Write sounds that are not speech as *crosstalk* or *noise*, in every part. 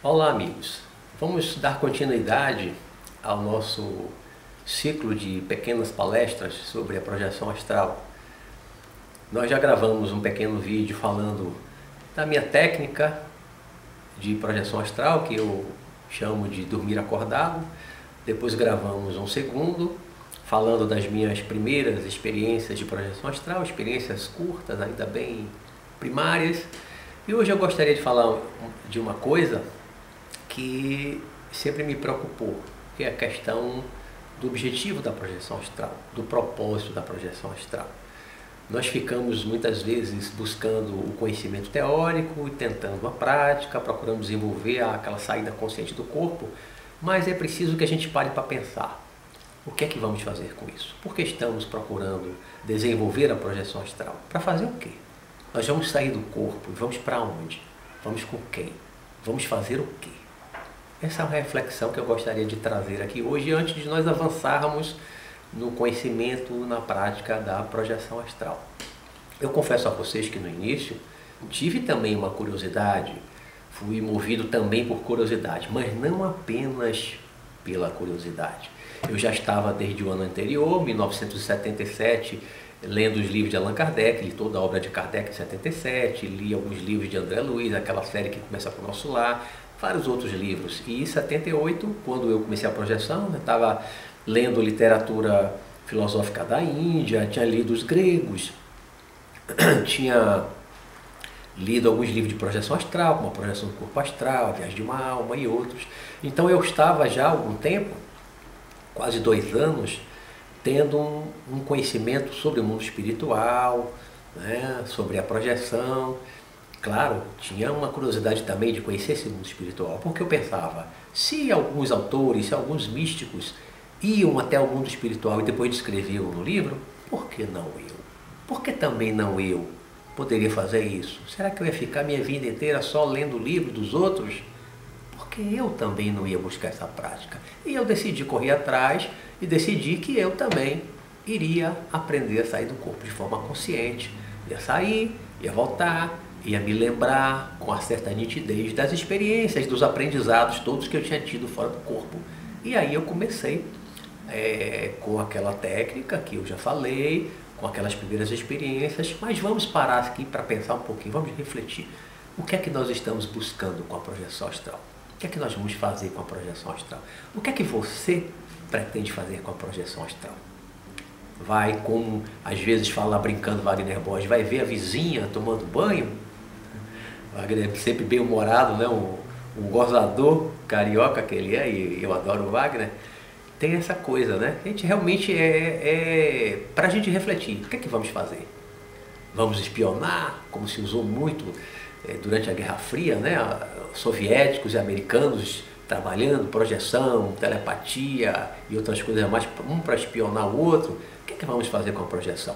Olá, amigos. Vamos dar continuidade ao nosso ciclo de pequenas palestras sobre a projeção astral. Nós já gravamos um pequeno vídeo falando da minha técnica de projeção astral, que eu chamo de dormir acordado. Depois gravamos um segundo, falando das minhas primeiras experiências de projeção astral, experiências curtas, ainda bem primárias. E hoje eu gostaria de falar de uma coisa que sempre me preocupou, que é a questão do objetivo da projeção astral, do propósito da projeção astral. Nós ficamos muitas vezes buscando o conhecimento teórico e tentando a prática, procurando desenvolver aquela saída consciente do corpo, mas é preciso que a gente pare para pensar. O que é que vamos fazer com isso? Por que estamos procurando desenvolver a projeção astral? Para fazer o quê? Nós vamos sair do corpo e vamos para onde? Vamos com quem? Vamos fazer o quê? Essa é uma reflexão que eu gostaria de trazer aqui hoje, antes de nós avançarmos no conhecimento, na prática da projeção astral. Eu confesso a vocês que no início tive também uma curiosidade, fui movido também por curiosidade, mas não apenas pela curiosidade. Eu já estava desde o ano anterior, 1977, lendo os livros de Allan Kardec, li toda a obra de Kardec em 77, li alguns livros de André Luiz, aquela série que começa com o Nosso Lar, vários outros livros. E em 78, quando eu comecei a projeção, estava lendo literatura filosófica da Índia, tinha lido os gregos, *clears throat* tinha lido alguns livros de projeção astral, como a projeção do corpo astral, a viagem de uma alma e outros. Então eu estava já há algum tempo, quase dois anos, tendo um, um conhecimento sobre o mundo espiritual, né, sobre a projeção. Claro, tinha uma curiosidade também de conhecer esse mundo espiritual, porque eu pensava, se alguns autores, se alguns místicos iam até o mundo espiritual e depois descreviam no livro, por que não eu? Por que também não eu poderia fazer isso? Será que eu ia ficar minha vida inteira só lendo o livro dos outros? Porque eu também não ia buscar essa prática. E eu decidi correr atrás e decidi que eu também iria aprender a sair do corpo de forma consciente. Ia sair, ia voltar, ia me lembrar com uma certa nitidez das experiências, dos aprendizados todos que eu tinha tido fora do corpo. E aí eu comecei é, com aquela técnica que eu já falei, com aquelas primeiras experiências, mas vamos parar aqui para pensar um pouquinho, vamos refletir. O que é que nós estamos buscando com a projeção astral? O que é que nós vamos fazer com a projeção astral? O que é que você pretende fazer com a projeção astral? Vai, como às vezes fala brincando Wagner Borges, vai ver a vizinha tomando banho? Wagner é sempre bem humorado, né? um, um gozador carioca que ele é, e eu adoro o Wagner tem essa coisa, né? A gente realmente é, é para a gente refletir. O que é que vamos fazer? Vamos espionar, como se usou muito é, durante a Guerra Fria, né? Soviéticos e americanos trabalhando, projeção, telepatia e outras coisas mais, um para espionar o outro. O que é que vamos fazer com a projeção?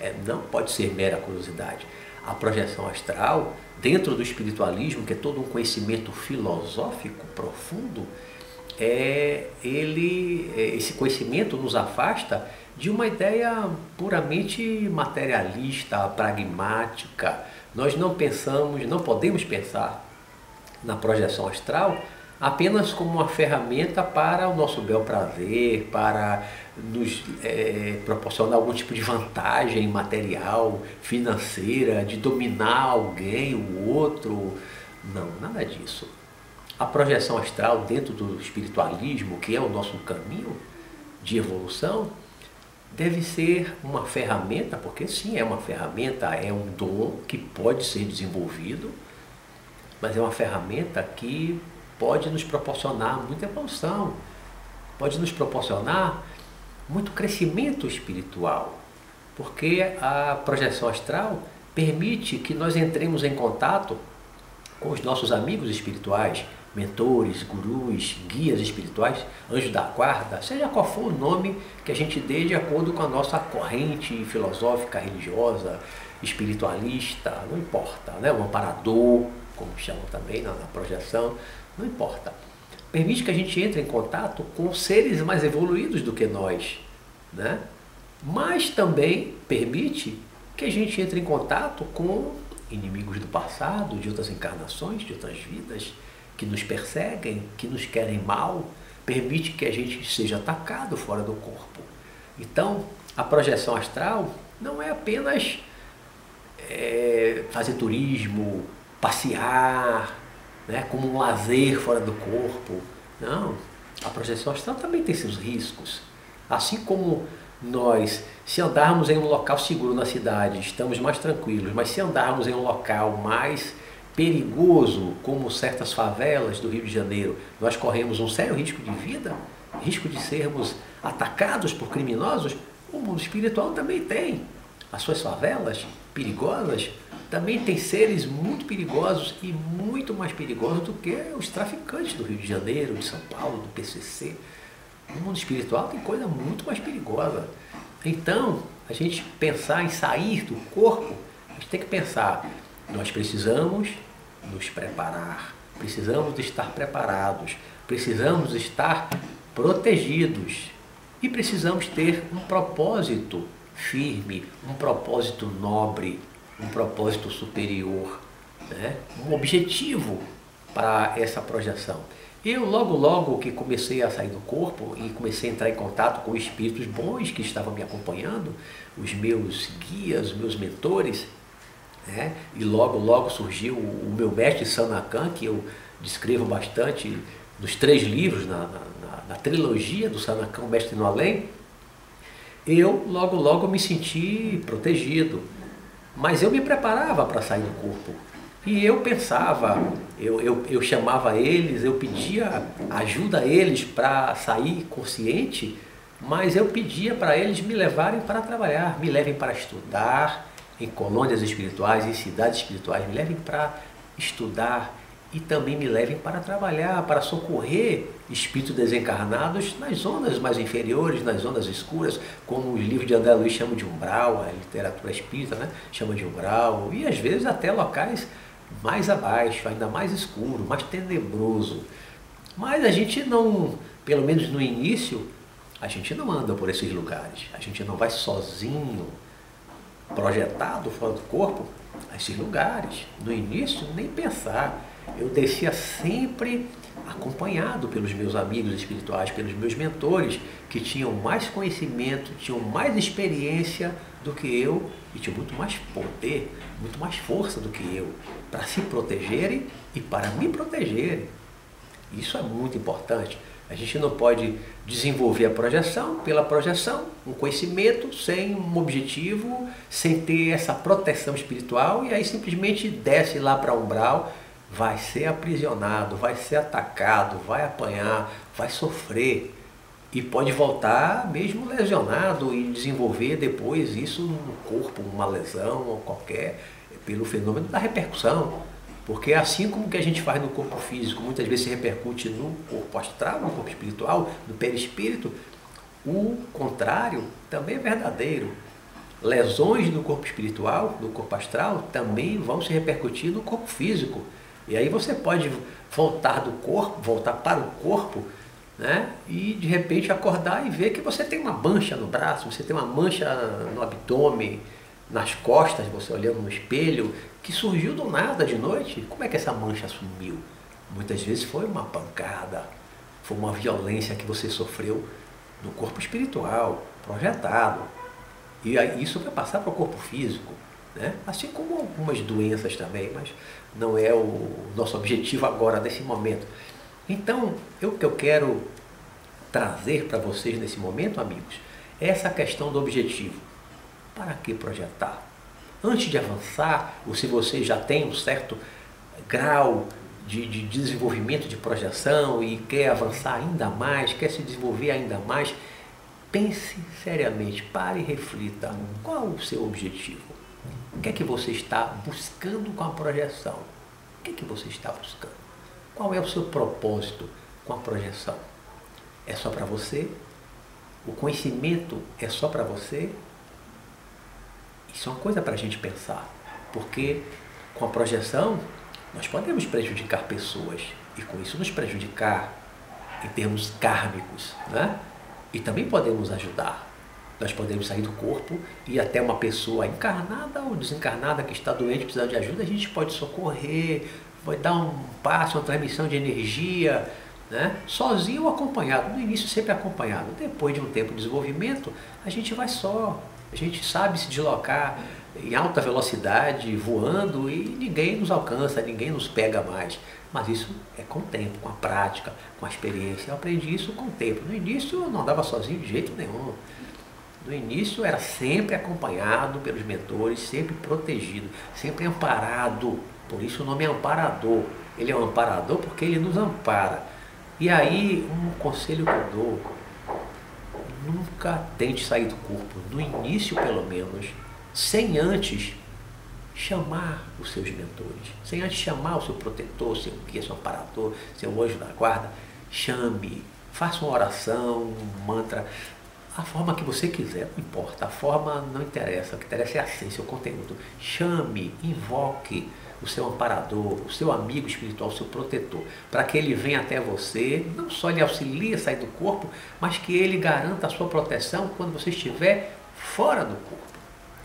É, não pode ser mera curiosidade. A projeção astral, dentro do espiritualismo, que é todo um conhecimento filosófico profundo, é, ele, é, esse conhecimento nos afasta de uma ideia puramente materialista, pragmática. Nós não pensamos, não podemos pensar na projeção astral apenas como uma ferramenta para o nosso bel prazer, para nos é, proporcionar algum tipo de vantagem material, financeira, de dominar alguém, o outro. Não, nada disso a projeção astral dentro do espiritualismo, que é o nosso caminho de evolução, deve ser uma ferramenta, porque sim, é uma ferramenta, é um dom que pode ser desenvolvido, mas é uma ferramenta que pode nos proporcionar muita evolução, pode nos proporcionar muito crescimento espiritual, porque a projeção astral permite que nós entremos em contato com os nossos amigos espirituais, mentores, gurus, guias espirituais, anjos da guarda, seja qual for o nome que a gente dê de acordo com a nossa corrente filosófica, religiosa, espiritualista, não importa, né? um amparador, como chamam também na, na projeção, não importa. Permite que a gente entre em contato com seres mais evoluídos do que nós, né? mas também permite que a gente entre em contato com inimigos do passado, de outras encarnações, de outras vidas, que nos perseguem, que nos querem mal, permite que a gente seja atacado fora do corpo. Então, a projeção astral não é apenas é, fazer turismo, passear, né, como um lazer fora do corpo. Não, a projeção astral também tem seus riscos. Assim como nós, se andarmos em um local seguro na cidade, estamos mais tranquilos, mas se andarmos em um local mais perigoso, como certas favelas do Rio de Janeiro, nós corremos um sério risco de vida, risco de sermos atacados por criminosos, o mundo espiritual também tem. As suas favelas perigosas também tem seres muito perigosos e muito mais perigosos do que os traficantes do Rio de Janeiro, de São Paulo, do PCC. No mundo espiritual tem coisa muito mais perigosa. Então, a gente pensar em sair do corpo, a gente tem que pensar, nós precisamos nos preparar, precisamos estar preparados, precisamos estar protegidos e precisamos ter um propósito firme, um propósito nobre, um propósito superior, né? um objetivo para essa projeção. Eu logo logo que comecei a sair do corpo e comecei a entrar em contato com espíritos bons que estavam me acompanhando, os meus guias, os meus mentores, né? e logo logo surgiu o meu mestre Sanakan, que eu descrevo bastante nos três livros, na, na, na trilogia do Sanakan, o Mestre no Além, eu logo logo me senti protegido. Mas eu me preparava para sair do corpo. E eu pensava, eu, eu, eu chamava eles, eu pedia ajuda a eles para sair consciente, mas eu pedia para eles me levarem para trabalhar, me levem para estudar em colônias espirituais, em cidades espirituais, me levem para estudar e também me levem para trabalhar, para socorrer espíritos desencarnados nas zonas mais inferiores, nas zonas escuras, como os livros de André Luiz chamam de umbral, a literatura espírita né, chama de umbral, e às vezes até locais mais abaixo, ainda mais escuro, mais tenebroso. Mas a gente não, pelo menos no início, a gente não anda por esses lugares, a gente não vai sozinho, projetado fora do corpo, a esses lugares. No início, nem pensar eu descia sempre acompanhado pelos meus amigos espirituais, pelos meus mentores, que tinham mais conhecimento, tinham mais experiência do que eu e tinham muito mais poder, muito mais força do que eu, para se protegerem e para me protegerem. Isso é muito importante. A gente não pode desenvolver a projeção pela projeção, um conhecimento sem um objetivo, sem ter essa proteção espiritual e aí simplesmente desce lá para umbral vai ser aprisionado, vai ser atacado, vai apanhar, vai sofrer e pode voltar mesmo lesionado e desenvolver depois isso no corpo, uma lesão ou qualquer, pelo fenômeno da repercussão. Porque assim como que a gente faz no corpo físico, muitas vezes se repercute no corpo astral, no corpo espiritual, no perispírito, o contrário também é verdadeiro. Lesões no corpo espiritual, no corpo astral, também vão se repercutir no corpo físico. E aí você pode voltar do corpo, voltar para o corpo, né? E de repente acordar e ver que você tem uma mancha no braço, você tem uma mancha no abdômen, nas costas, você olhando no espelho, que surgiu do nada de noite. Como é que essa mancha sumiu? Muitas vezes foi uma pancada, foi uma violência que você sofreu no corpo espiritual, projetado. E isso vai passar para o corpo físico. Né? Assim como algumas doenças também, mas não é o nosso objetivo agora, nesse momento. Então, o que eu quero trazer para vocês nesse momento, amigos, é essa questão do objetivo. Para que projetar? Antes de avançar, ou se você já tem um certo grau de, de desenvolvimento de projeção e quer avançar ainda mais, quer se desenvolver ainda mais, pense seriamente, pare e reflita. Qual o seu objetivo? Que é que você está buscando com a projeção? O que é que você está buscando? Qual é o seu propósito com a projeção? É só para você? O conhecimento é só para você? Isso é uma coisa para a gente pensar, porque com a projeção nós podemos prejudicar pessoas e com isso nos prejudicar em termos kármicos, né? E também podemos ajudar. Nós podemos sair do corpo e até uma pessoa encarnada ou desencarnada que está doente, precisando de ajuda, a gente pode socorrer, vai dar um passo, uma transmissão de energia, né? sozinho ou acompanhado. No início sempre acompanhado. Depois de um tempo de desenvolvimento, a gente vai só. A gente sabe se deslocar em alta velocidade, voando e ninguém nos alcança, ninguém nos pega mais. Mas isso é com o tempo, com a prática, com a experiência. Eu aprendi isso com o tempo. No início eu não andava sozinho de jeito nenhum. No início era sempre acompanhado pelos mentores, sempre protegido, sempre amparado. Por isso o nome é amparador. Ele é um amparador porque ele nos ampara. E aí, um conselho que eu dou, nunca tente sair do corpo, no início pelo menos, sem antes chamar os seus mentores, sem antes chamar o seu protetor, seu guia, seu amparador, seu anjo da guarda, chame, faça uma oração, um mantra, a forma que você quiser, não importa, a forma não interessa, o que interessa é a essência, o conteúdo. Chame, invoque o seu amparador, o seu amigo espiritual, o seu protetor, para que ele venha até você, não só lhe auxilie a sair do corpo, mas que ele garanta a sua proteção quando você estiver fora do corpo.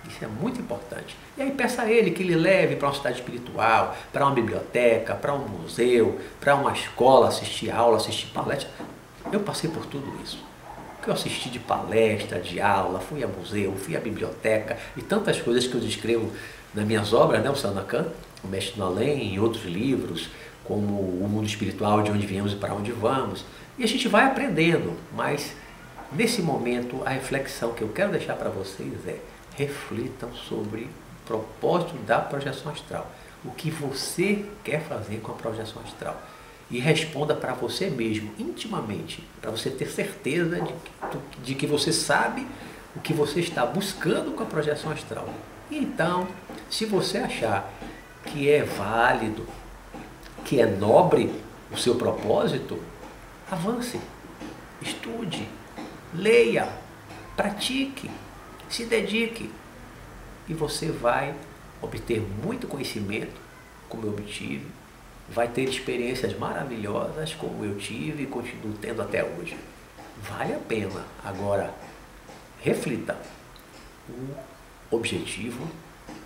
Isso é muito importante. E aí peça a ele que lhe leve para uma cidade espiritual, para uma biblioteca, para um museu, para uma escola, assistir aula, assistir palestra. Eu passei por tudo isso que eu assisti de palestra, de aula, fui a museu, fui à biblioteca e tantas coisas que eu descrevo nas minhas obras, né, o Sandakan, o Mestre no Além, em outros livros, como O Mundo Espiritual, de onde viemos e para onde vamos. E a gente vai aprendendo, mas nesse momento a reflexão que eu quero deixar para vocês é reflitam sobre o propósito da projeção astral. O que você quer fazer com a projeção astral e responda para você mesmo, intimamente, para você ter certeza de que, de que você sabe o que você está buscando com a projeção astral. Então, se você achar que é válido, que é nobre o seu propósito, avance, estude, leia, pratique, se dedique e você vai obter muito conhecimento, como eu obtive, vai ter experiências maravilhosas como eu tive e continuo tendo até hoje. Vale a pena. Agora, reflita. O objetivo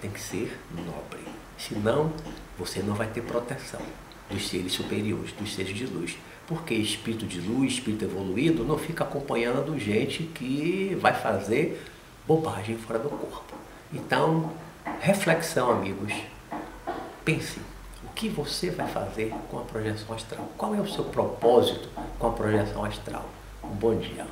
tem que ser nobre. Senão, você não vai ter proteção dos seres superiores, dos seres de luz. Porque espírito de luz, espírito evoluído, não fica acompanhando gente que vai fazer bobagem fora do corpo. Então, reflexão, amigos. Pense que você vai fazer com a projeção astral? Qual é o seu propósito com a projeção astral? Um bom dia.